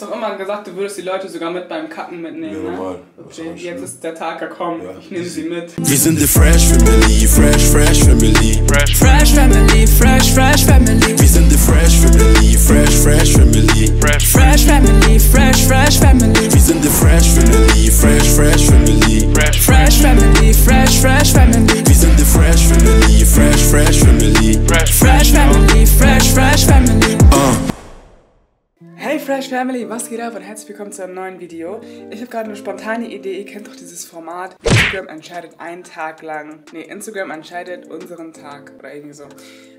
hast doch immer gesagt, du würdest die Leute sogar mit beim Kacken mitnehmen, Ja, ne? normal. Okay, jetzt ist der Tag gekommen. Ja. Ich nehme sie mit. Wir sind die Fresh Family, Fresh, Fresh Family. Fresh Family, Fresh, Fresh Family. Wir sind die Fresh Family, Fresh, Fresh Family. Fresh Family, Fresh, Fresh Family. Wir sind die Fresh Family, Fresh, Fresh Family. Fresh Family, Fresh, Fresh Family. Wir sind die Fresh Family, Fresh, Fresh Family. Fresh Family, Fresh, Fresh Fresh Family, was geht ab und herzlich willkommen zu einem neuen Video. Ich habe gerade eine spontane Idee, ihr kennt doch dieses Format. Instagram entscheidet einen Tag lang. Ne, Instagram entscheidet unseren Tag oder irgendwie so.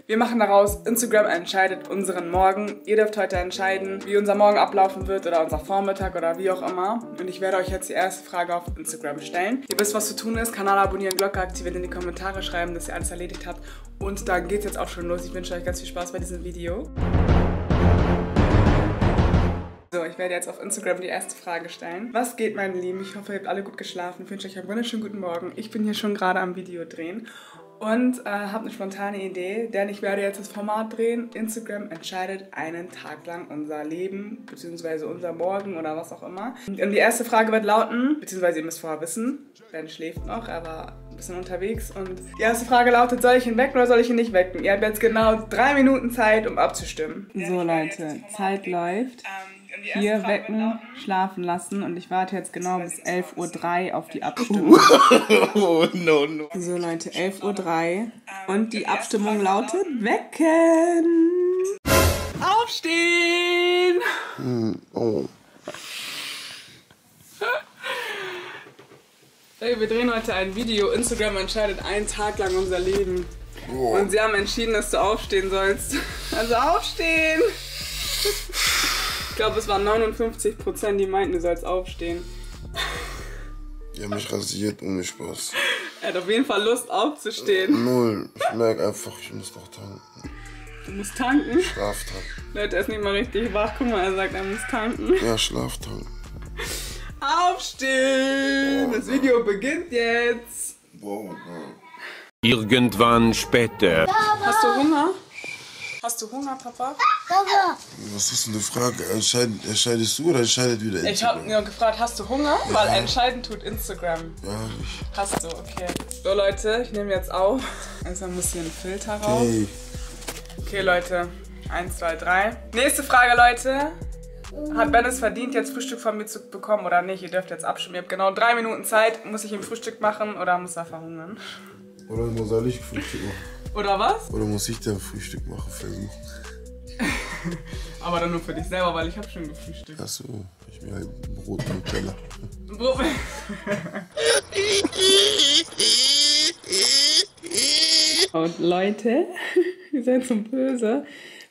Wir machen daraus, Instagram entscheidet unseren Morgen. Ihr dürft heute entscheiden, wie unser Morgen ablaufen wird oder unser Vormittag oder wie auch immer. Und ich werde euch jetzt die erste Frage auf Instagram stellen. Ihr wisst, was zu tun ist. Kanal abonnieren, Glocke aktivieren, in die Kommentare schreiben, dass ihr alles erledigt habt. Und dann geht's jetzt auch schon los. Ich wünsche euch ganz viel Spaß bei diesem Video. So, ich werde jetzt auf Instagram die erste Frage stellen. Was geht, meine Lieben? Ich hoffe, ihr habt alle gut geschlafen. Ich wünsche euch einen wunderschönen guten Morgen. Ich bin hier schon gerade am Video drehen und äh, habe eine spontane Idee, denn ich werde jetzt das Format drehen. Instagram entscheidet einen Tag lang unser Leben, beziehungsweise unser Morgen oder was auch immer. Und die erste Frage wird lauten, beziehungsweise ihr müsst vorher wissen, Ben schläft noch, er war ein bisschen unterwegs. Und die erste Frage lautet, soll ich ihn wecken oder soll ich ihn nicht wecken? Ihr habt jetzt genau drei Minuten Zeit, um abzustimmen. So Leute, Zeit läuft. Hier wecken, schlafen lassen und ich warte jetzt genau bis 11.03 Uhr auf die Abstimmung. Oh, no, no. So Leute, 11.03 Uhr und die Abstimmung lautet Wecken! Aufstehen! Oh. Hey, wir drehen heute ein Video. Instagram entscheidet einen Tag lang unser Leben. Und sie haben entschieden, dass du aufstehen sollst. Also aufstehen! Ich glaube, es waren 59 Prozent, die meinten, du sollst aufstehen. Die haben mich rasiert ohne Spaß. Er hat auf jeden Fall Lust aufzustehen. Null. Ich merke einfach, ich muss noch tanken. Du musst tanken. Schlaftanken. Leute, er ist nicht mal richtig wach. Guck mal, er sagt, er muss tanken. Ja, Schlaftanken. Aufstehen! Das Video beginnt jetzt. Wow, wow. Irgendwann später. Hast du Hunger? Hast du Hunger, Papa? Was ist denn eine Frage? Entscheid, entscheidest du oder entscheidet wieder Ich habe Instagram? nur gefragt, hast du Hunger? Weil entscheiden tut Instagram. Ja, ich. Hast du, okay. So Leute, ich nehme jetzt auf. Erstmal muss hier ein Filter rauf. Hey. Okay, Leute. Eins, zwei, drei. Nächste Frage, Leute. Hat Ben es verdient, jetzt Frühstück von mir zu bekommen oder nicht? Ihr dürft jetzt abstimmen. Ihr habt genau drei Minuten Zeit. Muss ich ihm Frühstück machen oder muss er verhungern? Oder soll ich Frühstück machen? Oder was? Oder muss ich dann Frühstück machen versuchen? Aber dann nur für dich selber, weil ich habe schon gefrühstückt. Achso, ich mir ein Brot mit Teller. Bro- Und Leute, ihr seid so böse.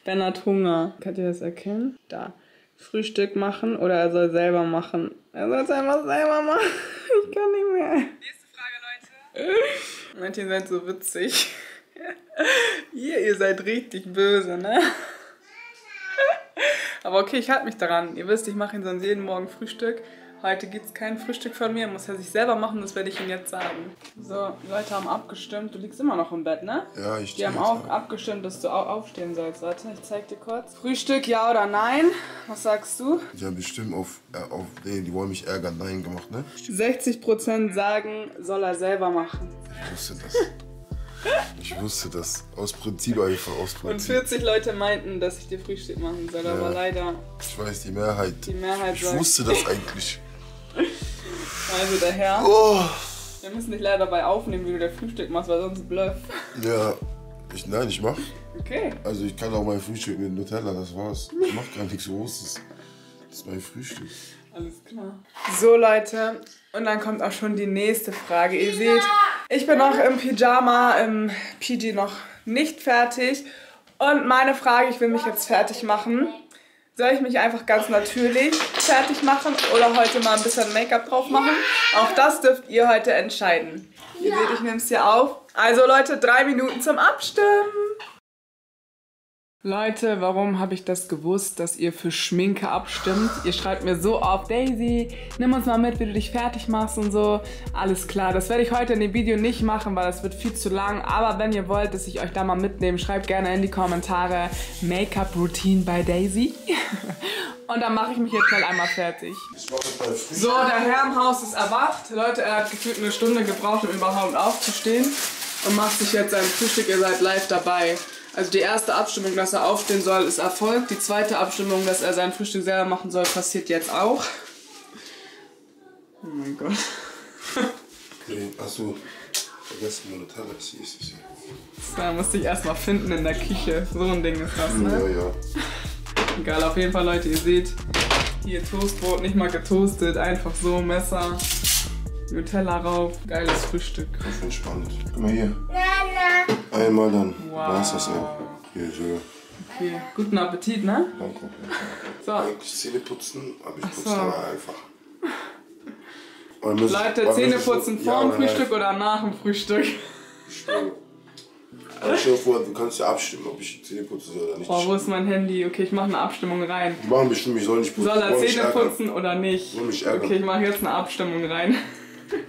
Ben hat Hunger. Könnt ihr das erkennen? Da. Frühstück machen oder er soll selber machen. Er soll es einfach selber machen. Ich kann nicht mehr. Nächste Frage, Leute. Manche seid so witzig. Ihr, ihr seid richtig böse, ne? Aber okay, ich halte mich daran. Ihr wisst, ich mache ihn sonst jeden Morgen Frühstück. Heute gibt es kein Frühstück von mir, muss er sich selber machen, das werde ich ihm jetzt sagen. So, die Leute haben abgestimmt. Du liegst immer noch im Bett, ne? Ja, ich Die haben stehe auch auf. abgestimmt, dass du au- aufstehen sollst. Warte, ich zeig dir kurz. Frühstück, ja oder nein? Was sagst du? Die haben bestimmt auf, äh, auf nee, die wollen mich ärgern, nein gemacht, ne? 60% sagen, soll er selber machen. Ich wusste das. Ich wusste das. Aus Prinzip einfach, aus Und Prinzip. 40 Leute meinten, dass ich dir Frühstück machen soll, aber leider Ich weiß, die Mehrheit. die Mehrheit Ich wusste das eigentlich. Also der Herr. Oh. Wir müssen dich leider dabei aufnehmen, wie du der Frühstück machst, weil sonst bluff. Ja. Ich, nein, ich mach. Okay. Also ich kann auch mein Frühstück mit Nutella, das war's. Ich mach gar nichts Großes. Das ist mein Frühstück. Alles klar. So Leute, und dann kommt auch schon die nächste Frage. Ihr seht, ich bin noch im Pyjama, im PG noch nicht fertig. Und meine Frage, ich will mich jetzt fertig machen. Soll ich mich einfach ganz natürlich fertig machen oder heute mal ein bisschen Make-up drauf machen? Auch das dürft ihr heute entscheiden. Ihr seht, ich nehme es hier auf. Also Leute, drei Minuten zum Abstimmen. Leute, warum habe ich das gewusst, dass ihr für Schminke abstimmt? Ihr schreibt mir so auf, Daisy, nimm uns mal mit, wie du dich fertig machst und so. Alles klar, das werde ich heute in dem Video nicht machen, weil das wird viel zu lang. Aber wenn ihr wollt, dass ich euch da mal mitnehme, schreibt gerne in die Kommentare Make-up-Routine bei Daisy. Und dann mache ich mich jetzt schnell einmal fertig. So, der Herr im Haus ist erwacht. Leute, er hat gefühlt eine Stunde gebraucht, um überhaupt aufzustehen. Und macht sich jetzt sein Frühstück. Ihr seid live dabei. Also die erste Abstimmung, dass er aufstehen soll, ist erfolgt. Die zweite Abstimmung, dass er sein Frühstück selber machen soll, passiert jetzt auch. Oh mein Gott. Achso. Vergessen, meine Teller ist hier. Ist es ja. Da musste ich erstmal finden in der Küche. So ein Ding ist das, Ja, ne? ja. Egal, auf jeden Fall, Leute, ihr seht, hier Toastbrot nicht mal getoastet, einfach so, Messer, Nutella rauf, geiles Frühstück. Auf entspannt. Guck mal hier. Einmal dann. Wow. War's das, ey. Hier, so. Okay, guten Appetit, ne? Danke. So, Eigentlich Zähne putzen, aber ich putze so. dann einfach. Leute, Zähne müssen so- putzen Ja vor dem? Frühstück oder nach dem Frühstück? Aber stell dir vor, du kannst ja abstimmen, ob ich Zähne putze oder nicht. Boah, wo ist mein Handy? Okay, ich mache eine Abstimmung rein. Die machen bestimmt, ich soll nicht putzen. Soll er Zähne putzen oder nicht? Soll mich ärgern. Okay, ich mache jetzt eine Abstimmung rein.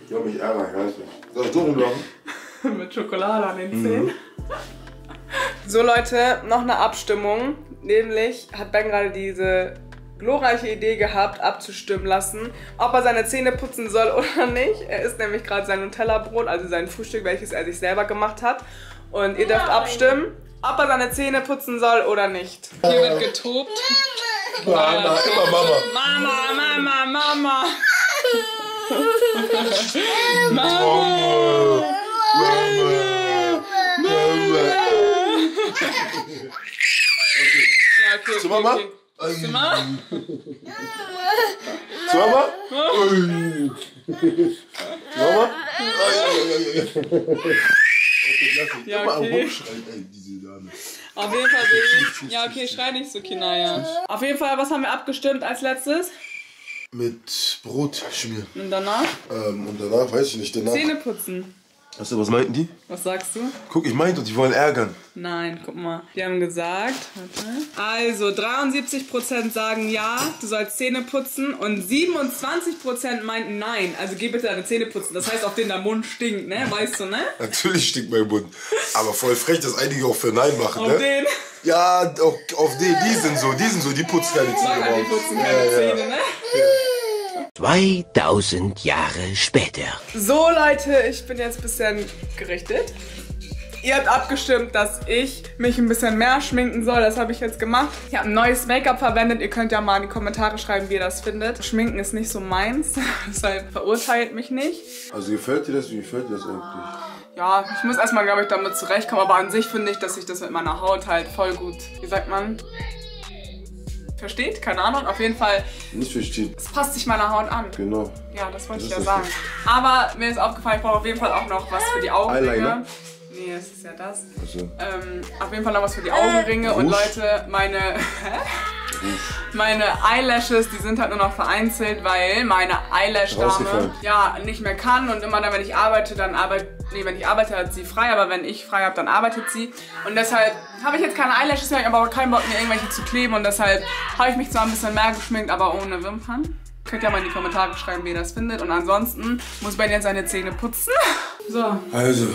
Die wollen mich ärgern, ich weiß nicht. Soll ich so rumlaufen? Mit Schokolade an den Zähnen. So Leute, noch eine Abstimmung. Nämlich hat Ben gerade diese glorreiche Idee gehabt, abzustimmen lassen, ob er seine Zähne putzen soll oder nicht. Er isst nämlich gerade sein Nutella-Brot, also sein Frühstück, welches er sich selber gemacht hat. Und ihr dürft abstimmen, ob er seine Zähne putzen soll oder nicht. Hier wird getobt. Mama, immer Mama. Mama, Mama, Mama. Ja, okay, Zu okay, Mama? okay. Zu Mama? Zu Mama? Zu Mama? Ja, okay. Auf jeden Fall ich. Ja, okay, schrei nicht so, Kinaya. Auf jeden Fall, was haben wir abgestimmt als letztes? Mit Brot schmieren. Und danach? Ähm, und danach, weiß ich nicht, danach. Zähne putzen. Achso, was meinten die? Was sagst du? Guck, ich meinte, die wollen ärgern. Nein, guck mal. Die haben gesagt, warte. Also, 73% sagen ja, du sollst Zähne putzen und 27% meinten nein. Also geh bitte deine Zähne putzen. Das heißt, auf den der Mund stinkt, ne? Weißt du, ne? Natürlich stinkt mein Mund. Aber voll frech, dass einige auch für Nein machen, Auf ne? den. Ja, auch auf die, die sind so, die sind so, die putzen keine Zähne an, die putzen Ja, keine ja. Zähne, ne? 2000 Jahre später. So Leute, ich bin jetzt ein bisschen gerichtet. Ihr habt abgestimmt, dass ich mich ein bisschen mehr schminken soll. Das habe ich jetzt gemacht. Ich habe ein neues Make-up verwendet. Ihr könnt ja mal in die Kommentare schreiben, wie ihr das findet. Schminken ist nicht so meins. Deshalb verurteilt mich nicht. Also gefällt dir das? Wie gefällt dir das eigentlich? Ja, ich muss erstmal, glaube ich, damit zurechtkommen. Aber an sich finde ich, dass ich das mit meiner Haut halt voll gut, wie sagt man, versteht? Keine Ahnung. Auf jeden Fall, Nicht verstehen. es passt sich meiner Haut an. Genau. Ja, das wollte Das ich ja sagen. Aber mir ist aufgefallen, ich brauche auf jeden Fall auch noch was für die Augenringe. Eyeliner? Nee, das ist ja das. Also, Ähm, auf jeden Fall noch was für die Augenringe. Und Rouge? Leute, meine, meine Eyelashes, die sind halt nur noch vereinzelt, weil meine Eyelash-Dame ja nicht mehr kann. Und immer dann, wenn ich arbeite, dann arbeite, nee, wenn ich arbeite, hat sie frei. Aber wenn ich frei habe, dann arbeitet sie. Und deshalb habe ich jetzt keine Eyelashes mehr, aber auch keinen Bock, mir irgendwelche zu kleben. Und deshalb habe ich mich zwar ein bisschen mehr geschminkt, aber ohne Wimpern. Könnt ihr mal in die Kommentare schreiben, wie ihr das findet. Und ansonsten muss Ben jetzt seine Zähne putzen. So, also,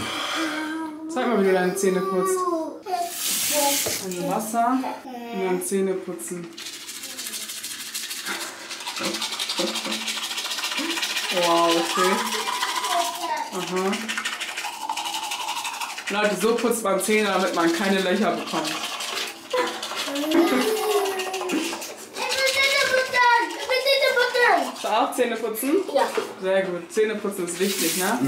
zeig mal, wie du deine Zähne putzt. Also Wasser und dann Zähne putzen. Wow, okay. Aha. Leute, so putzt man Zähne, damit man keine Löcher bekommt. Auch Zähne putzen? Ja. Sehr gut. Zähne putzen ist wichtig, ne?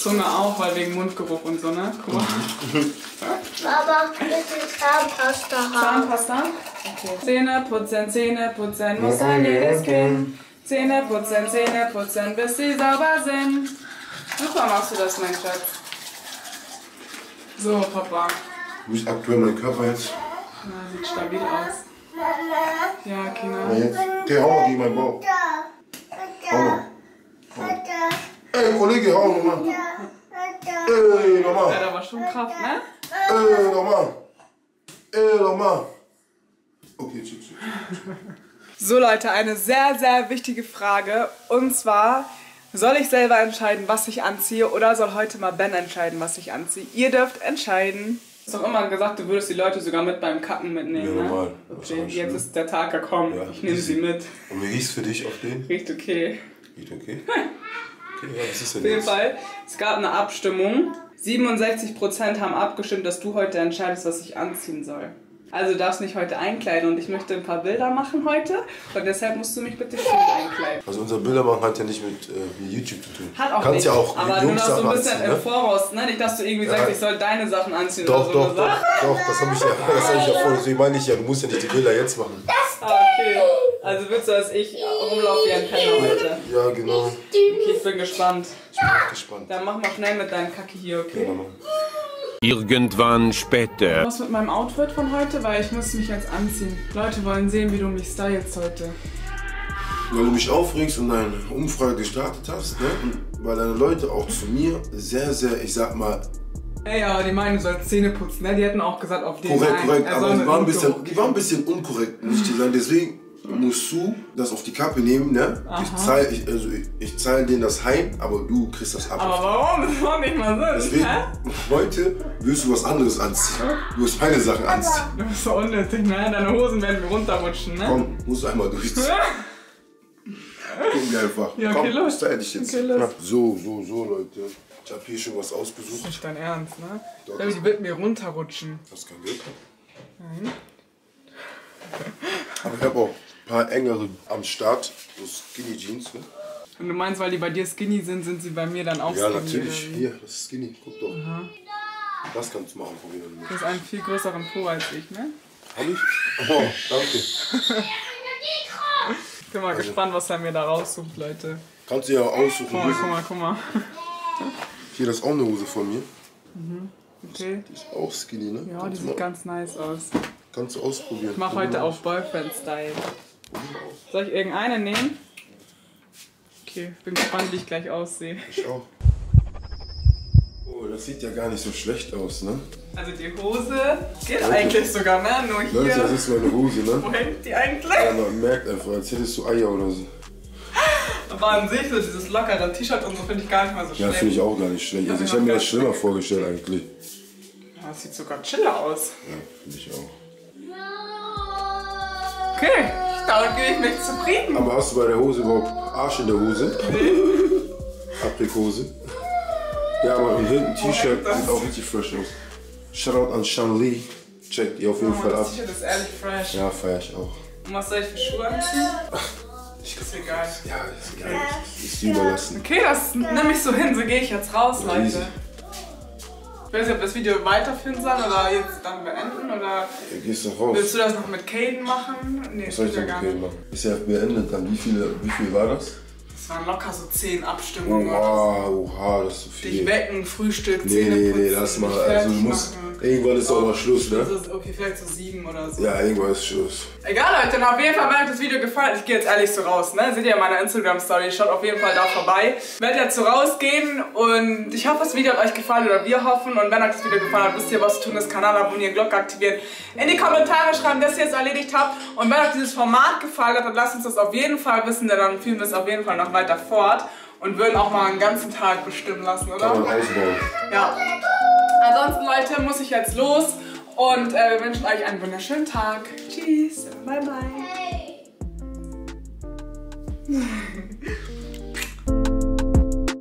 Zunge auch, weil wegen Mundgeruch und so, ne? Guck mal. Mama, bitte Zahnpasta haben. Zahnpasta? Okay. Zähne putzen, Zähne putzen, muss ein jedes Kind. Zähne putzen, Zähne putzen, bis sie sauber sind. Super machst du das, mein Schatz. So, Papa. wie ist aktuell mein Körper jetzt? Na, sieht stabil aus. Ja, Kinder. jetzt? Okay, hau mal gegen meinen Bauch. Hau mal. Ey, Kollege, hau nochmal. Ey, Ja, nochmal. da war schon Kraft, ne? Ey, nochmal. Ey, nochmal. Okay, tschüss. tschüss. So Leute, eine sehr, sehr wichtige Frage. Und zwar, soll ich selber entscheiden, was ich anziehe oder soll heute mal Ben entscheiden, was ich anziehe? Ihr dürft entscheiden. Du hast doch immer gesagt, du würdest die Leute sogar mit beim Kacken mitnehmen, Ja, ne? normal. Okay, jetzt ist der Tag gekommen. Ja. Ich nehme sie mit. Und wie riecht's für dich auf den? Riecht okay. Riecht okay? Ja, was ist denn Auf jeden? Fall, es gab eine Abstimmung. 67% haben abgestimmt, dass du heute entscheidest, was ich anziehen soll. Also du darfst mich heute einkleiden und ich möchte ein paar Bilder machen heute und deshalb musst du mich bitte schön einkleiden. Also unser Bildermachen hat ja nicht mit äh, YouTube zu tun. Hat auch Kannst nicht, ja auch aber nur noch Jungs so ein bisschen anziehen, im ne? Voraus, ne? Nicht, dass du irgendwie sagst, Ja. ich soll deine Sachen anziehen Doch, oder so. doch, doch, doch, das habe ich ja, das hab ich ja vor, deswegen meine ich ja, du musst ja nicht die Bilder jetzt machen. Ah, okay. Also willst du, dass ich rumlaufe wie ein Penner heute? Ja, genau. Okay, ich bin gespannt. Ich bin auch gespannt. Dann mach mal schnell mit deinem Kacke hier, okay? Mann. Irgendwann später. Was mit meinem Outfit von heute, weil ich muss mich jetzt anziehen. Leute wollen sehen, wie du mich stylst heute. Weil du mich aufregst und eine Umfrage gestartet hast, ne? Und weil deine Leute auch zu mir sehr, sehr, ich sag mal, Ey, aber die meinen, du sollst Zähne putzen, ne? Die hätten auch gesagt, auf den korrekt, korrekt, Er aber die waren, ein bisschen, die waren ein bisschen unkorrekt, muss ich dir sagen. Deswegen musst du das auf die Kappe nehmen, ne? Ich zahle ich, also ich, ich zahl denen das heim, aber du kriegst das ab. Aber warum? Das macht nicht mal Sinn. Deswegen, Hä? heute wirst du was anderes anziehen. Du wirst meine Sachen anziehen. Du bist so unnötig, ne? Deine Hosen werden mir runterrutschen, ne? Komm, musst du einmal durchziehen. Gucken wir einfach. Ja, okay, Komm, los. style dich jetzt. Okay, los. So, so, so, Leute. Ich habe hier schon was ausgesucht. Nicht dein Ernst, ne? Doch. Aber die wird mir runterrutschen. Das kann Geld. Nein. Aber ich habe auch paar engere am Start. So Skinny Jeans. Ne? Und du meinst, weil die bei dir skinny sind, sind sie bei mir dann auch Ja, skinny? natürlich. oder wie? Hier, das ist Skinny. Guck doch. Das kannst du mal ausprobieren. Du hast einen viel größeren Po als ich, ne? Hab ich? Oh, danke. Ich bin mal gespannt, was er mir da raussucht, Leute. Kannst du ja aussuchen. Guck mal, guck mal, guck mal. Hier, das ist auch eine Hose von mir. Okay. Die ist auch skinny, ne? Ja, die kannst, du sieht mal, ganz nice aus. kannst du ausprobieren. Ich mach heute auch Boyfriend-Style. Soll ich irgendeine nehmen? Okay, bin gespannt, wie ich gleich aussehe. Ich auch. Oh, das sieht ja gar nicht so schlecht aus, ne? Also die Hose geht eigentlich sogar, ne? Nur Leute, das hier. ist meine Hose, ne? Wo hängt die eigentlich? Ja, man merkt einfach, als hättest du Eier oder so. Aber an sich so dieses lockere T-Shirt und so finde ich gar nicht mal so Ja, schlecht. finde ich auch gar nicht schlecht. Also ich habe mir das schlimmer vorgestellt eigentlich. Ja, das sieht sogar chiller aus. Ja, finde ich auch. Okay, damit gebe ich mich zufrieden. Aber hast du bei der Hose überhaupt Arsch in der Hose? Aprikose. Ja, aber und hinten T-Shirt das? sieht auch richtig fresh aus. Shoutout an Sean Lee. Checkt ihr auf jeden Oh, Fall ab. das T-Shirt ist ehrlich fresh. Ja, feier ich auch. Und was soll ich für Schuhe anziehen? Ich Ist egal. Ja, ist egal. Ist überlassen. Okay, das nehme ich so hin, so gehe ich jetzt raus. Leute. Ich weiß nicht, ob wir das Video weiterführen sollen oder jetzt dann beenden oder Du gehst doch raus. willst du das noch mit Caden machen? Nee, Was soll ich ja denn mit nicht. machen? Ist ja beendet dann. Wie, viele, wie viel war das? Es waren locker so 10 Abstimmungen oder so. Oha, oha, das ist so Dich viel. wecken, Frühstück, Nee, Zähne nee, putzen, nee, lass mal. dich Also du musst. machen. Irgendwann ist auch mal Schluss, ne? Also, okay, vielleicht so 7 oder so. Ja, irgendwann ist Schluss. Egal, Leute, auf jeden Fall, wenn euch das Video gefallen hat, ich gehe jetzt ehrlich so raus, ne? Seht ihr in meiner Instagram-Story, schaut auf jeden Fall da vorbei. Werdet jetzt so rausgehen und ich hoffe, das Video hat euch gefallen oder wir hoffen. Und wenn euch das Video gefallen hat, wisst ihr, was zu tun ist. Kanal abonnieren, Glocke aktivieren. In die Kommentare schreiben, dass ihr es erledigt habt. Und wenn euch dieses Format gefallen hat, dann lasst uns das auf jeden Fall wissen, denn dann führen wir es auf jeden Fall noch weiter fort. Und würden auch mal einen ganzen Tag bestimmen lassen, oder? Kann man ausbauen. Ja. Ansonsten, Leute, muss ich jetzt los und äh, wir wünschen euch einen wunderschönen Tag. Tschüss. Bye, bye.